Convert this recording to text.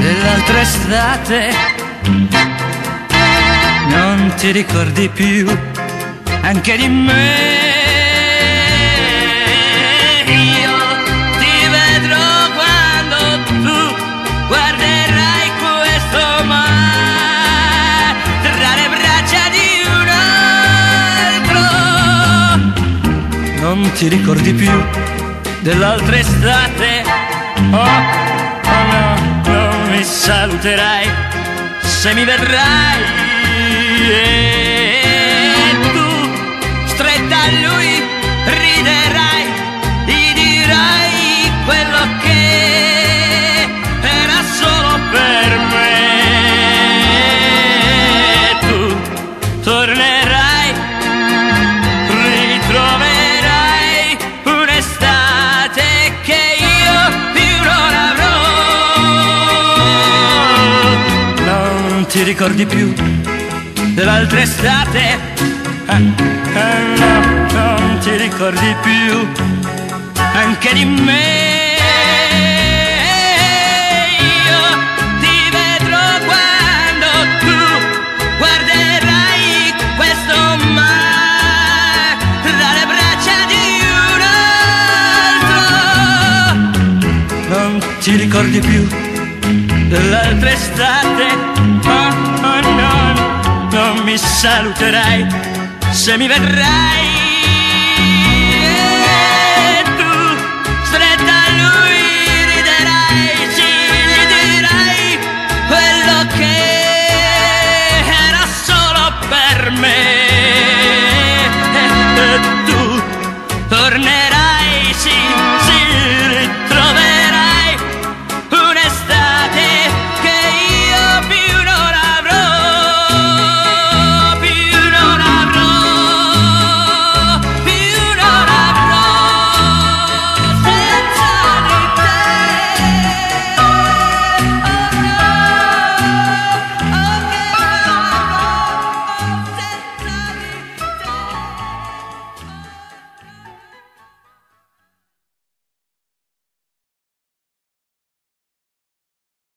dell'altra estate. Non ti ricordi più anche di me. Io ti vedrò quando tu guarderai questo mare tra le braccia di un altro. Non ti ricordi più dell'altra estate? Oh, saluterai se mi vedrai. E Ti ricordi più dell'altra estate? Ah, ah, no, non ti ricordi più anche di me. Io ti vedrò quando tu guarderai questo mare tra le braccia di un altro. Non ti ricordi più dell'altra estate. Oh, oh no, non mi saluterai se mi vedrai. Tu, stretta a lui, riderai, gli dirai quello che era solo per me. E tu tornerai, sì.